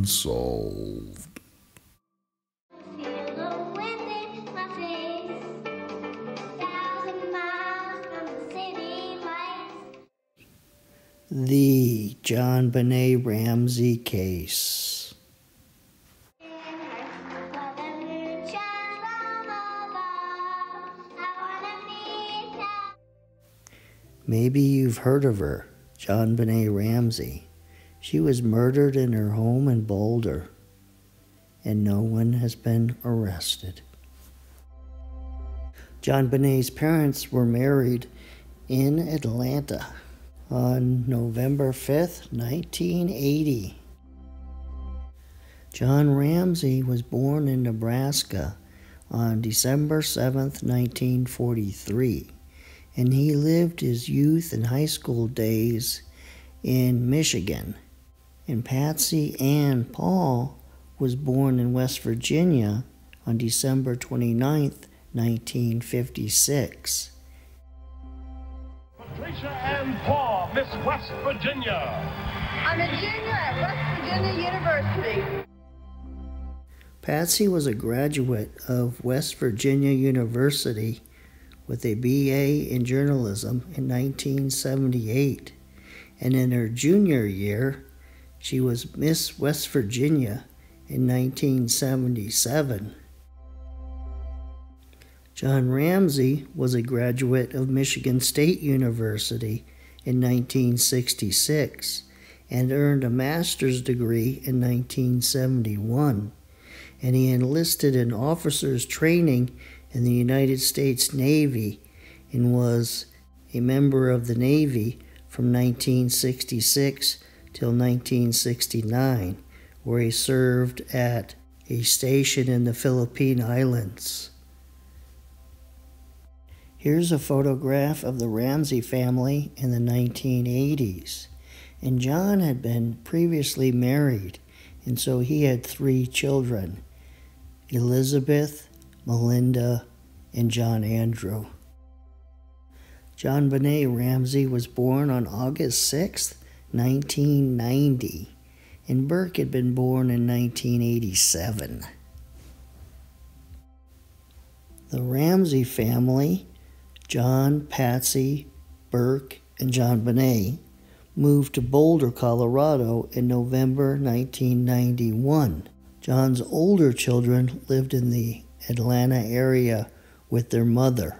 unsolved. The wind in my face. Thousand miles from the city lights. The JonBenét Ramsey case. While the moon shines from above, I wanna meet that. Maybe you've heard of her, JonBenét Ramsey. She was murdered in her home in Boulder, and no one has been arrested. JonBenét's parents were married in Atlanta on November 5th, 1980. John Ramsey was born in Nebraska on December 7th, 1943 and he lived his youth and high school days in Michigan. And Patsy Ann Paul was born in West Virginia on December 29th, 1956. Patricia Ann Paul, Miss West Virginia. I'm a junior at West Virginia University. Patsy was a graduate of West Virginia University with a BA in journalism in 1978. And in her junior year, she was Miss West Virginia in 1977. John Ramsey was a graduate of Michigan State University in 1966 and earned a master's degree in 1971. And he enlisted in officers' training in the United States Navy and was a member of the Navy from 1966 till 1969, where he served at a station in the Philippine Islands. Here's a photograph of the Ramsey family in the 1980s. And John had been previously married, and so he had three children Elizabeth, Melinda, and John Andrew. JonBenét Ramsey was born on August 6, 1990, and Burke had been born in 1987. The Ramsey family, John, Patsy, Burke, and JonBenét, moved to Boulder, Colorado in November 1991. John's older children lived in the Atlanta area with their mother.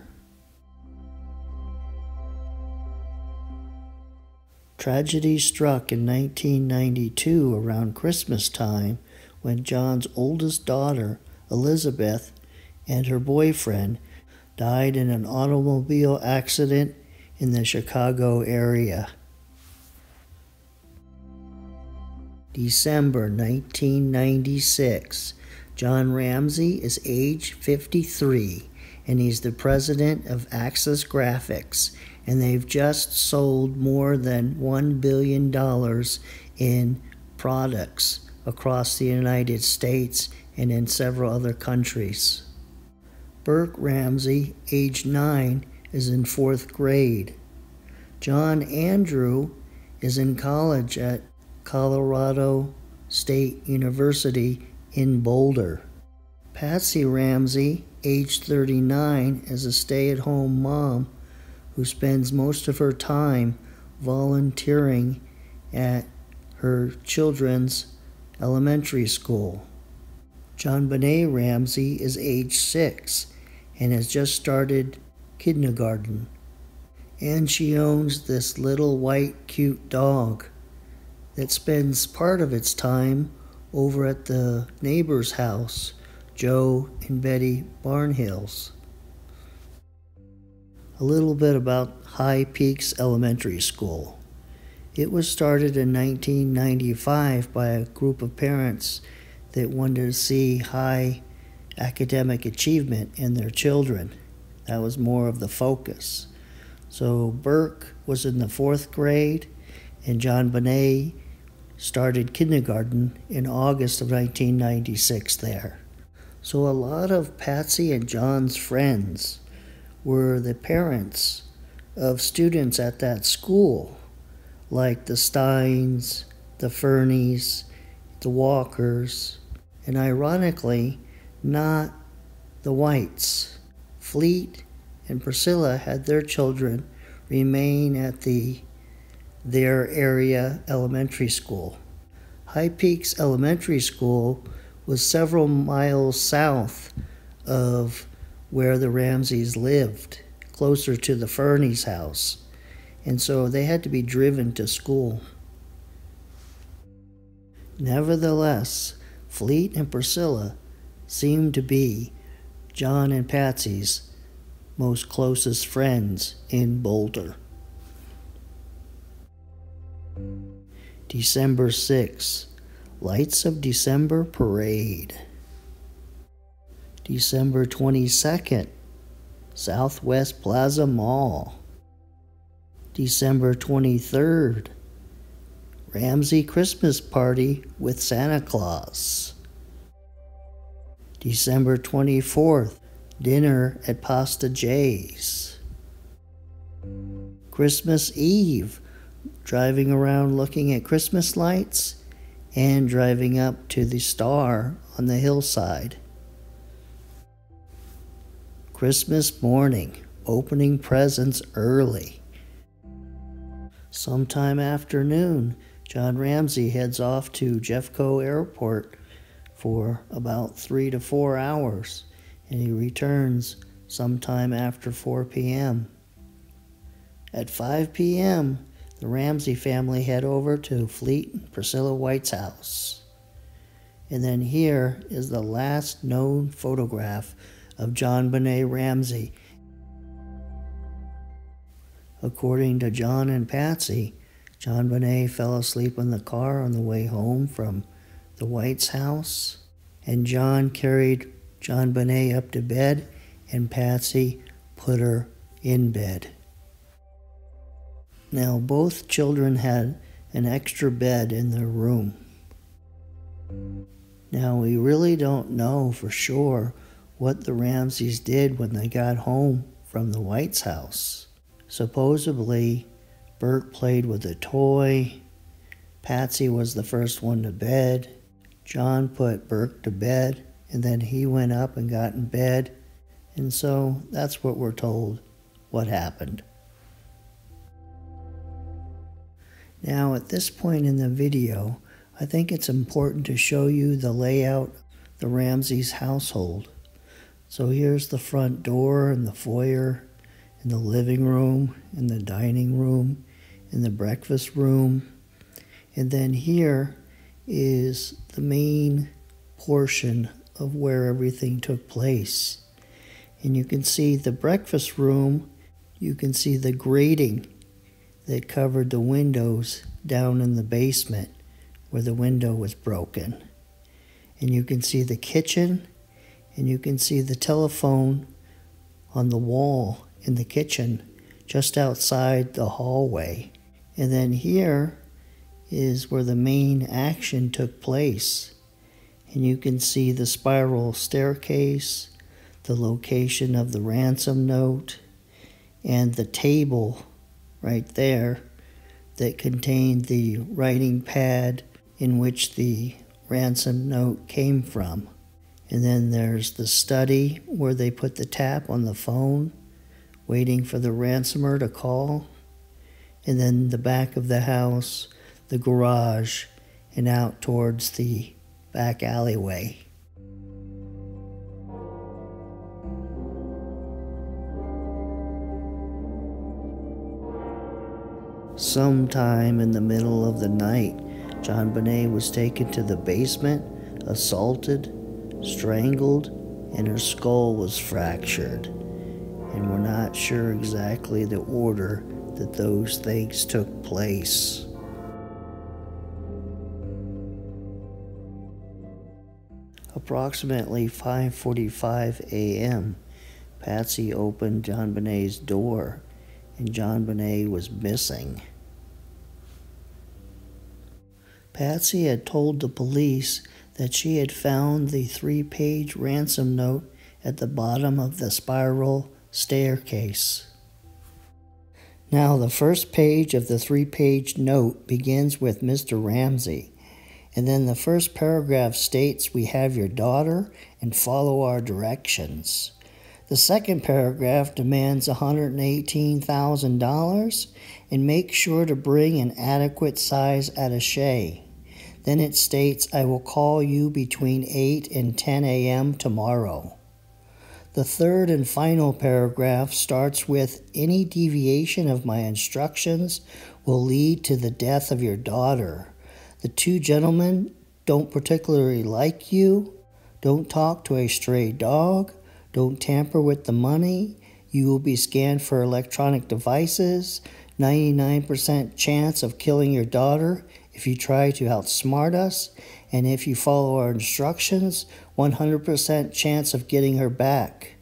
Tragedy struck in 1992 around Christmas time when John's oldest daughter, Elizabeth, and her boyfriend died in an automobile accident in the Chicago area. December 1996. John Ramsey is age 53 and he's the president of Access Graphics and they've just sold more than 1 billion dollars in products across the United States and in several other countries. Burke Ramsey, age 9, is in 4th grade. John Andrew is in college at Colorado State University in Boulder. Patsy Ramsey, age 39, is a stay at home mom who spends most of her time volunteering at her children's elementary school. JonBenét Ramsey is age 6 and has just started kindergarten. And she owns this little white cute dog that spends part of its time over at the neighbor's house, Joe and Betty Barnhills. A little bit about High Peaks Elementary School. It was started in 1995 by a group of parents that wanted to see high academic achievement in their children. That was more of the focus. So Burke was in the fourth grade, and JonBenét started kindergarten in August of 1996 there. So a lot of Patsy and John's friends were the parents of students at that school, like the Steins, the Fernies, the Walkers, and ironically, not the Whites. Fleet and Priscilla had their children remain at the their area elementary school. High Peaks Elementary School was several miles south of where the Ramseys lived, closer to the Fernie's house, and so they had to be driven to school. Nevertheless, Fleet and Priscilla seemed to be John and Patsy's most closest friends in Boulder. December 6, Lights of December Parade. December 22nd, Southwest Plaza Mall. December 23rd, Ramsey Christmas Party with Santa Claus. December 24th, dinner at Pasta Jay's. Christmas Eve, driving around looking at Christmas lights and driving up to the star on the hillside. Christmas morning, opening presents early. Sometime afternoon, John Ramsey heads off to Jeffco Airport for about three to four hours, and he returns sometime after 4 p.m. At 5 p.m., the Ramsey family head over to Fleet and Priscilla White's house. And then here is the last known photograph of JonBenét Ramsey. According to John and Patsy, JonBenét fell asleep in the car on the way home from the White's house, and John carried JonBenét up to bed, and Patsy put her in bed. Now, both children had an extra bed in their room. Now, we really don't know for sure what the Ramseys did when they got home from the White's house. Supposedly, Burke played with a toy, Patsy was the first one to bed, John put Burke to bed, and then he went up and got in bed. And so that's what we're told what happened. Now, at this point in the video, I think it's important to show you the layout of the Ramseys household. So here's the front door and the foyer, and the living room, and the dining room, and the breakfast room. And then here is the main portion of where everything took place. And you can see the breakfast room, you can see the grating that covered the windows down in the basement where the window was broken. And you can see the kitchen, and you can see the telephone on the wall in the kitchen just outside the hallway. And then here is where the main action took place. And you can see the spiral staircase, the location of the ransom note, and the table right there that contained the writing pad in which the ransom note came from. And then there's the study where they put the tap on the phone, waiting for the ransomer to call. And then the back of the house the garage and out towards the back alleyway. Sometime in the middle of the night, JonBenét was taken to the basement, assaulted, strangled, and her skull was fractured. And we're not sure exactly the order that those things took place. Approximately 5:45 a.m., Patsy opened JonBenét's door, and JonBenét was missing. Patsy had told the police that she had found the three-page ransom note at the bottom of the spiral staircase. Now, the first page of the three page note begins with Mr. Ramsey, And then the first paragraph states we have your daughter and follow our directions. The second paragraph demands $118,000 and make sure to bring an adequate size attache. Then it states, I will call you between 8 and 10 a.m. tomorrow. The third and final paragraph starts with Any deviation of my instructions will lead to the death of your daughter. The two gentlemen don't particularly like you. Don't talk to a stray dog. Don't tamper with the money. You will be scanned for electronic devices. 99% chance of killing your daughter if you try to outsmart us. And if you follow our instructions, 100% chance of getting her back.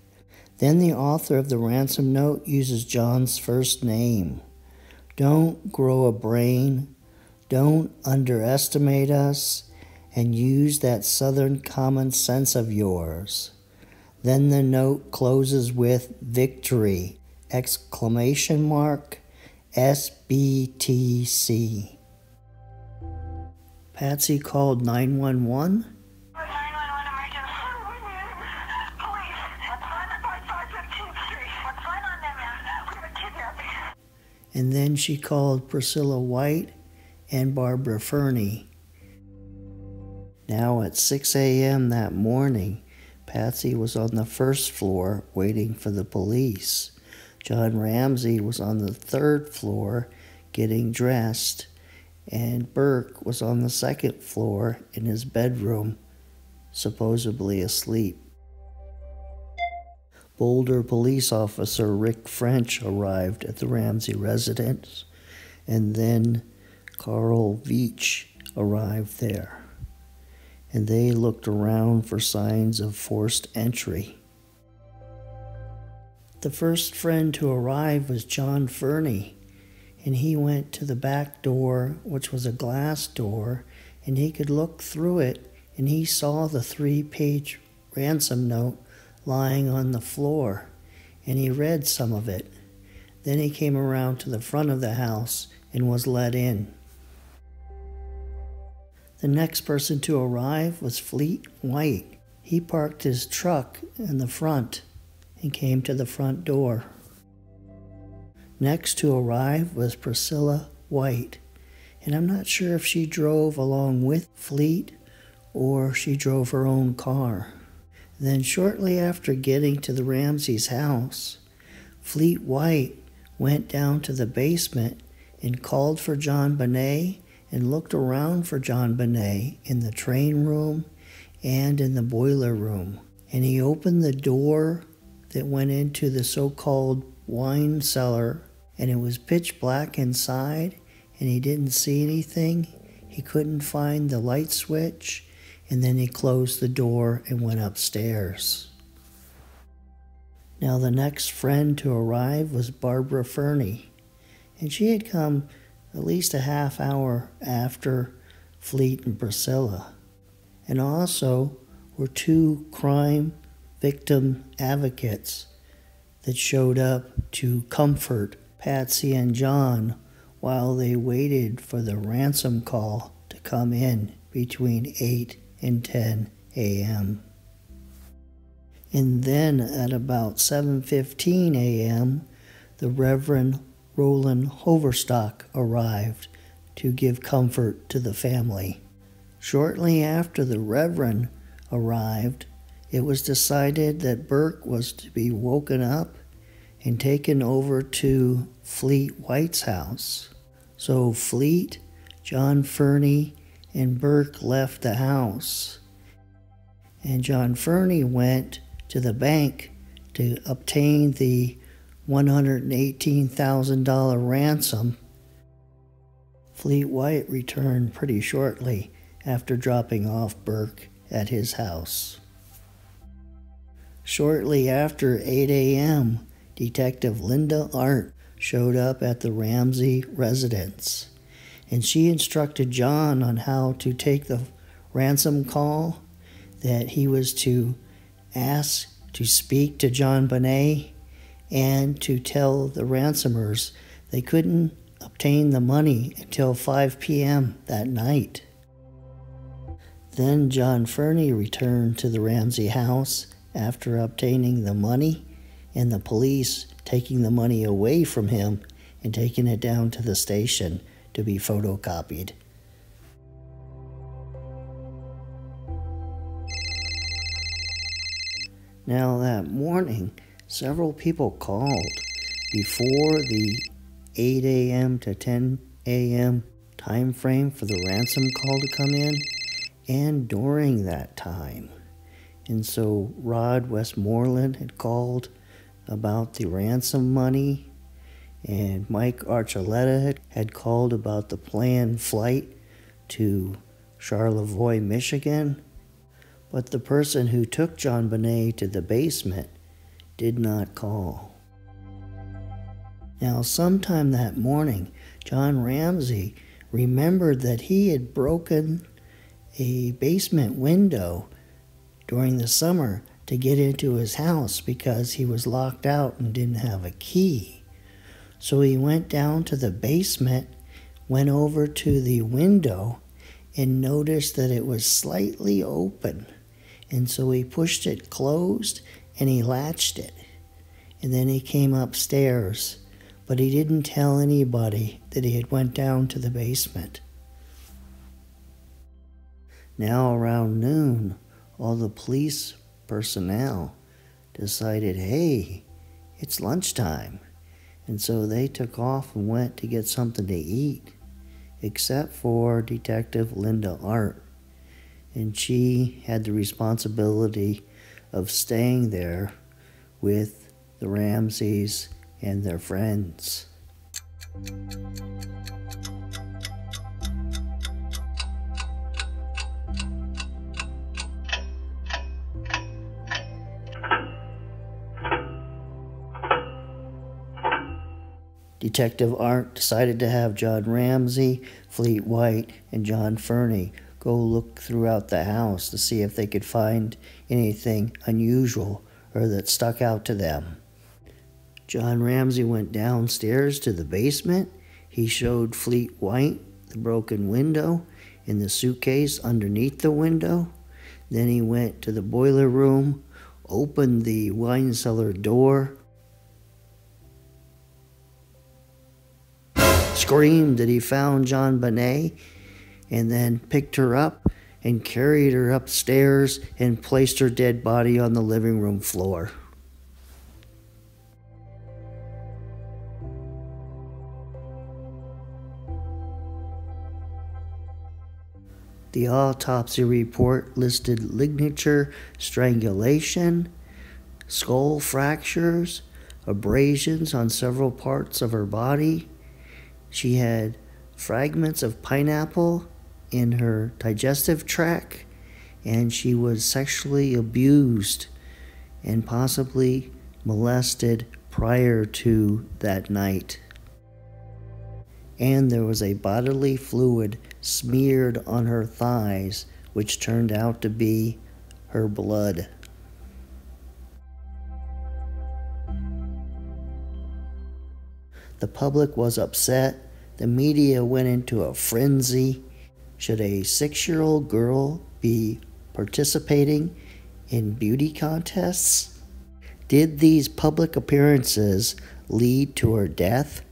Then the author of the ransom note uses John's first name. Don't grow a brain. Don't underestimate us. And use that southern common sense of yours. Then the note closes with victory! Exclamation mark SBTC. Patsy called 911. And then she called Priscilla White and Barbara Fernie. Now at 6 a.m. that morning, Patsy was on the first floor waiting for the police. John Ramsey was on the third floor getting dressed, and Burke was on the second floor in his bedroom, supposedly asleep. Boulder police officer Rick French arrived at the Ramsey residence, and then Karl Veitch arrived there and they looked around for signs of forced entry. The first friend to arrive was John Fernie, and he went to the back door, which was a glass door, and he could look through it, and he saw the three page ransom note lying on the floor, and he read some of it. Then he came around to the front of the house and was let in. The next person to arrive was Fleet White. He parked his truck in the front and came to the front door. Next to arrive was Priscilla White, and I'm not sure if she drove along with Fleet or she drove her own car. Then, shortly after getting to the Ramseys' house, Fleet White went down to the basement and called for JonBenét and looked around for JonBenét in the train room and in the boiler room. And he opened the door that went into the so called wine cellar, and it was pitch black inside, and he didn't see anything. He couldn't find the light switch, and then he closed the door and went upstairs. Now, the next friend to arrive was Barbara Fernie, and she had come at least a half hour after Fleet and Priscilla. And also were two crime victim advocates that showed up to comfort Patsy and John while they waited for the ransom call to come in between 8 and 10 a.m. And then at about 7:15 a.m., the Reverend Roland Hoverstock arrived to give comfort to the family. Shortly after the Reverend arrived, it was decided that Burke was to be woken up and taken over to Fleet White's house. So Fleet, John Fernie, and Burke left the house. And John Fernie went to the bank to obtain the $118,000 ransom, Fleet White returned pretty shortly after dropping off Burke at his house. Shortly after 8 a.m., Detective Linda Arndt showed up at the Ramsey residence, and she instructed John on how to take the ransom call, that he was to ask to speak to JonBenét and to tell the ransomers they couldn't obtain the money until 5 p.m. that night. Then John Fernie returned to the Ramsey house after obtaining the money and the police taking the money away from him and taking it down to the station to be photocopied. Now, that morning, several people called before the 8 a.m. to 10 a.m. time frame for the ransom call to come in and during that time. And so Rod Westmoreland had called about the ransom money, and Mike Archuleta had, called about the planned flight to Charlevoix, Michigan. But the person who took JonBenét to the basement did not call. Now, sometime that morning, John Ramsey remembered that he had broken a basement window during the summer to get into his house because he was locked out and didn't have a key. So he went down to the basement, went over to the window, and noticed that it was slightly open. And so he pushed it closed and he latched it. And then he came upstairs, but he didn't tell anybody that he had went down to the basement. Now around noon, all the police personnel decided, hey, it's lunchtime. And so they took off and went to get something to eat, except for Detective Linda Arndt. And she had the responsibility of staying there with the Ramseys and their friends. Detective Arndt decided to have John Ramsey, Fleet White, and John Fernie go look throughout the house to see if they could find anything unusual or that stuck out to them. John Ramsey went downstairs to the basement. He showed Fleet White the broken window and the suitcase underneath the window. Then he went to the boiler room, opened the wine cellar door, screamed that he found JonBenét and then picked her up and carried her upstairs and placed her dead body on the living room floor. The autopsy report listed ligature strangulation, skull fractures, abrasions on several parts of her body, she had fragments of pineapple in her digestive tract, and she was sexually abused and possibly molested prior to that night. And there was a bodily fluid smeared on her thighs, which turned out to be her blood. The public was upset. The media went into a frenzy. Should a six year old girl be participating in beauty contests? Did these public appearances lead to her death?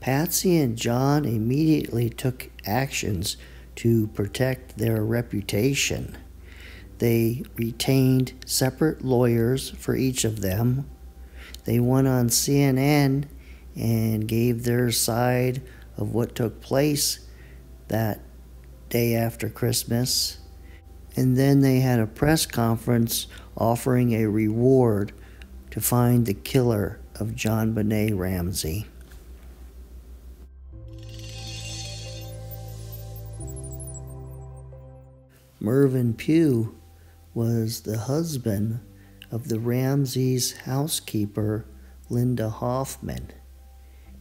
Patsy and John immediately took actions to protect their reputation. They retained separate lawyers for each of them they went on CNN and gave their side of what took place that day after Christmas. And then they had a press conference offering a reward to find the killer of JonBenét Ramsey. Mervyn Pugh was the husband of the Ramseys' housekeeper, Linda Hoffman.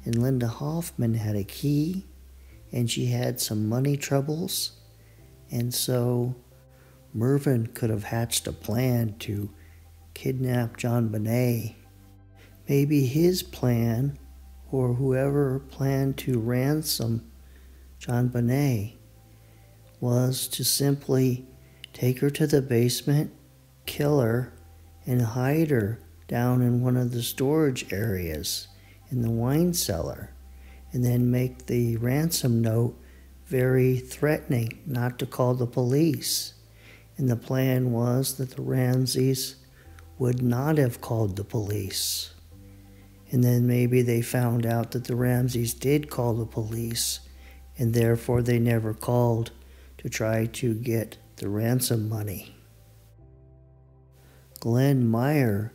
And Linda Hoffman had a key and she had some money troubles. And so Mervyn could have hatched a plan to kidnap JonBenét. Maybe his plan, or whoever planned to ransom JonBenét, was to simply take her to the basement, kill her, and hide her down in one of the storage areas in the wine cellar, and then make the ransom note very threatening not to call the police. And the plan was that the Ramseys would not have called the police. And then maybe they found out that the Ramseys did call the police, and therefore they never called to try to get the ransom money. Glenn Meyer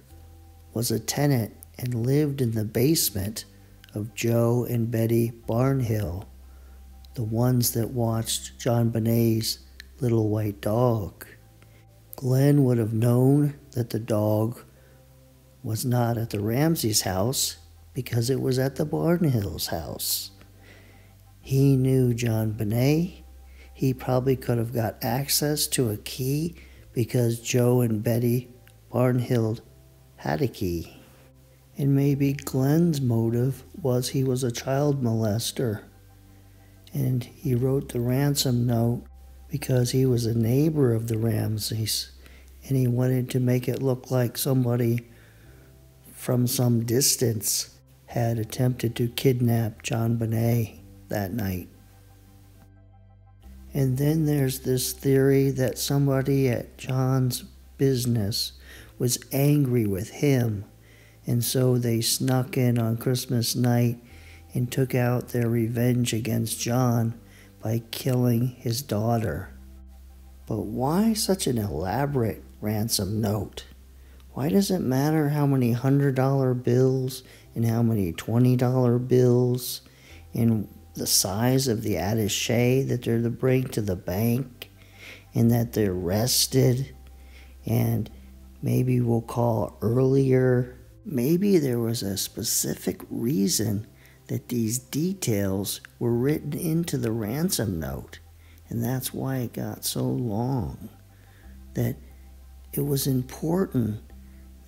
was a tenant and lived in the basement of Joe and Betty Barnhill, the ones that watched JonBenét's little white dog. Glenn would have known that the dog was not at the Ramsey's house because it was at the Barnhill's house. He knew JonBenét. He probably could have got access to a key because Joe and Betty Barnhill had. And maybe Glenn's motive was he was a child molester. And he wrote the ransom note because he was a neighbor of the Ramseys and he wanted to make it look like somebody from some distance had attempted to kidnap JonBenét that night. And then there's this theory that somebody at John's business was angry with him, and so they snuck in on Christmas night and took out their revenge against John by killing his daughter. But why such an elaborate ransom note? Why does it matter how many $100 bills and how many $20 bills and the size of the attache that they're to bring to the bank and that they're rested and maybe we'll call earlier. Maybe there was a specific reason that these details were written into the ransom note, and that's why it got so long. That it was important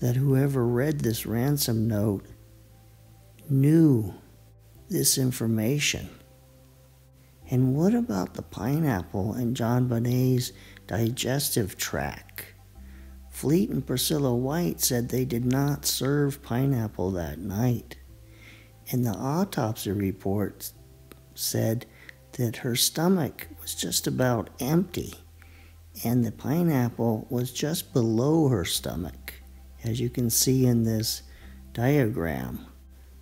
that whoever read this ransom note knew this information. And what about the pineapple and John JonBenét's digestive tract? Fleet and Priscilla White said they did not serve pineapple that night and the autopsy report said that her stomach was just about empty and the pineapple was just below her stomach, as you can see in this diagram.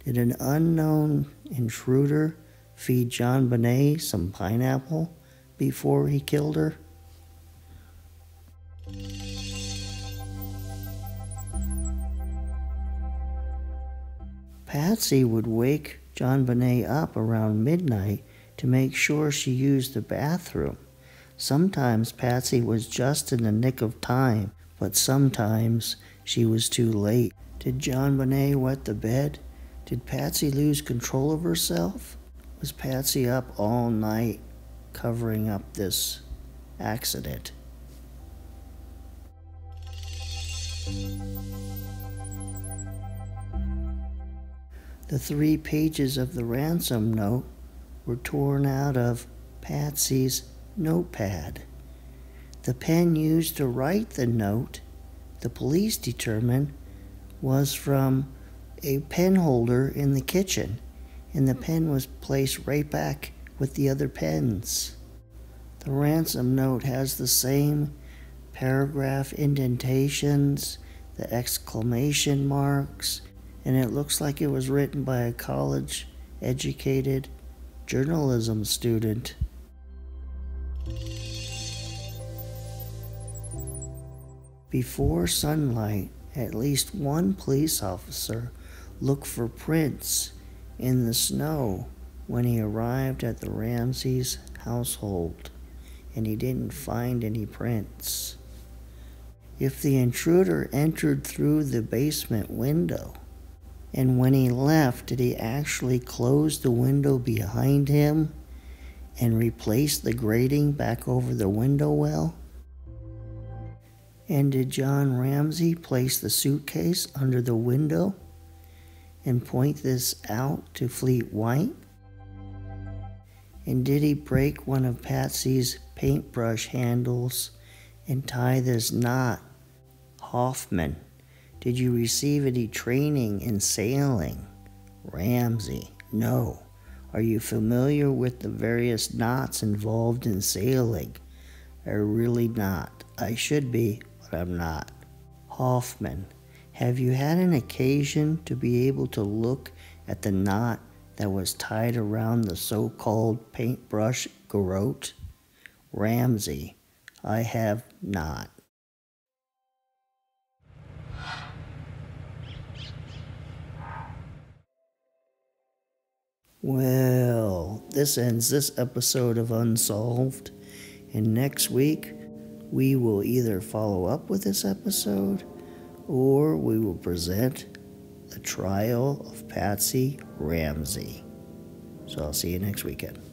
Did an unknown intruder feed JonBenét some pineapple before he killed her? Patsy would wake JonBenét up around midnight to make sure she used the bathroom. Sometimes Patsy was just in the nick of time, but sometimes she was too late. Did JonBenét wet the bed? Did Patsy lose control of herself? Was Patsy up all night covering up this accident? The three pages of the ransom note were torn out of Patsy's notepad. The pen used to write the note, the police determined, was from a pen holder in the kitchen, and the pen was placed right back with the other pens. The ransom note has the same paragraph indentations, the exclamation marks, and it looks like it was written by a college educated journalism student. Before sunlight, at least one police officer looked for prints in the snow when he arrived at the Ramseys household, and he didn't find any prints. If the intruder entered through the basement window, and when he left, did he actually close the window behind him and replace the grating back over the window well? And did John Ramsey place the suitcase under the window and point this out to Fleet White? And did he break one of Patsy's paintbrush handles and tie this knot? Hoffman, did you receive any training in sailing? Ramsey, no. Are you familiar with the various knots involved in sailing? I really not. I should be, but I'm not. Hoffman, have you had an occasion to be able to look at the knot that was tied around the so called paintbrush garrote? Ramsey, I have not. Well, this ends this episode of Unsolved. And next week, we will either follow up with this episode or we will present the trial of Patsy Ramsey. So I'll see you next weekend.